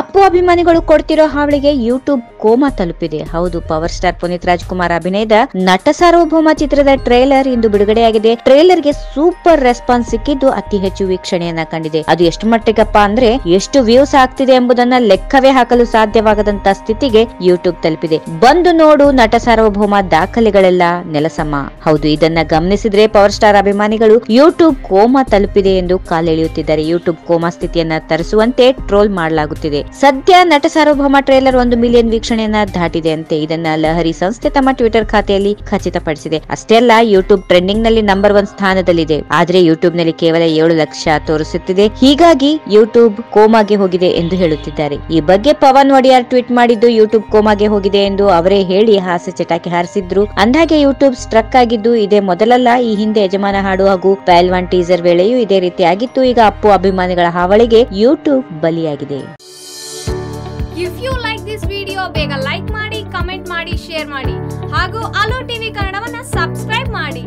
ಅಪ್ಪು ಅಭಿಮಾನಿಗಳು ಕೊಡ್ತಿರೋ ಹಾವಳಿಗೆ YouTube coma ತಲುಪಿದೆ. ಹೌದು, ಪವರ್ ಸ್ಟಾರ್ ಪುನೀತ್ ರಾಜ್ಕುಮಾರ್ ಅಭಿನಯದ ನಟ ಸಾರ್ವಭೌಮ ಚಿತ್ರದ ಟ್ರೇಲರ್ ಇಂದು ಬಿಡುಗಡೆಯಾಗಿದೆ. ಟ್ರೇಲರ್ಗೆ ಸೂಪರ್ ರೆಸ್ಪಾನ್ಸ್ ಸಿಕ್ಕಿದ್ದು ಅತಿ ಹೆಚ್ಚು ವೀಕ್ಷಣೆಯನ್ನ ಕಂಡಿದೆ. ಅದು ಎಷ್ಟು ಮಟ್ಟಿಗಪ್ಪ ಅಂದ್ರೆ ಎಷ್ಟು ವ್ಯೂಸ್ ಆಗ್ತಿದೆ ಎಂಬುದನ್ನ ಲೆಕ್ಕವೇ ಹಾಕಲು ಸಾಧ್ಯವಾಗದಂತ ಸ್ಥಿತಿಗೆ ಯೂಟ್ಯೂಬ್ ತಲುಪಿದೆ. ಬಂದು ನೋಡು ನಟ ಸಾರ್ವಭೌಮ ದಾಖಲೆಗಳೆಲ್ಲ ನೆಲಸಮ. ಹೌದು, ಇದನ್ನ ಗಮನಿಸಿದ್ರೆ ಪವರ್ ಸ್ಟಾರ್ ಅಭಿಮಾನಿಗಳು ಯೂಟ್ಯೂಬ್ ಕೋಮಾ ತಲುಪಿದೆ ಎಂದು ಕಾಲೆಳೆಯುತ್ತಿದ್ದಾರೆ. ಯೂಟ್ಯೂಬ್ ಕೋಮಾ ಸ್ಥಿತಿಯನ್ನ ತರಿಸುವಂತೆ ಟ್ರೋಲ್ ಮಾಡಲಾಗುತ್ತಿದೆ. ಸದ್ಯ ನಟ ಸಾರ್ವಭೌಮ ಟ್ರೇಲರ್ ಒಂದು ಮಿಲಿಯನ್ ವೀಕ್ಷಣೆಯನ್ನ ದಾಟಿದೆ ಅಂತೆ ಇದನ್ನ ಲಹರಿ ಸಂಸ್ಥೆ ತಮ್ಮ ಟ್ವಿಟರ್ ಖಾತೆಯಲ್ಲಿ ಖಚಿತಪಡಿಸಿದೆ. ಅಷ್ಟೇ ಅಲ್ಲ, ಯೂಟ್ಯೂಬ್ ಟ್ರೆಂಡಿಂಗ್ನಲ್ಲಿ ನಂಬರ್ ಒನ್ ಸ್ಥಾನದಲ್ಲಿದೆ. ಆದ್ರೆ ಯೂಟ್ಯೂಬ್ನಲ್ಲಿ ಕೇವಲ ಏಳು ಲಕ್ಷ ತೋರಿಸುತ್ತಿದೆ. ಹೀಗಾಗಿ ಯೂಟ್ಯೂಬ್ ಕೋಮಾಗೆ ಹೋಗಿದೆ ಎಂದು ಹೇಳುತ್ತಿದ್ದಾರೆ. ಈ ಬಗ್ಗೆ ಪವನ್ ಒಡಿಯಾರ್ ಟ್ವೀಟ್ ಮಾಡಿದ್ದು, ಯೂಟ್ಯೂಬ್ ಕೋಮಾಗೆ ಹೋಗಿದೆ ಎಂದು ಅವರೇ ಹೇಳಿ ಹಾಸ್ಯ ಚಟಾಕಿ ಹಾರಿಸಿದ್ರು. ಅಂದಾಗೆ ಯೂಟ್ಯೂಬ್ ಸ್ಟ್ರಕ್ ಆಗಿದ್ದು, ಇದೇ ಮೊದಲಲ್ಲ, ಈ ಹಿಂದೆ ಯಜಮಾನ ಹಾಡು ಹಾಗೂ ಪೈಲ್ವಾನ್ ಟೀಸರ್ ವೇಳೆಯೂ ಇದೇ ರೀತಿ ಆಗಿತ್ತು ಈಗ ಅಪ್ಪು ಅಭಿಮಾನಿಗಳ ಹಾವಳಿಗೆ YouTube ಬಲಿಯಾಗಿದೆ. If you like this video ಬೇಗ ಲೈಕ್ ಮಾಡಿ ಕಮೆಂಟ್ ಮಾಡಿ ಶೇರ್ ಮಾಡಿ. ಹಾಗೂ ಅಲೋ ಟಿವಿ ಕನ್ನಡವನ್ನು ಸಬ್ಸ್ಕ್ರೈಬ್ ಮಾಡಿ.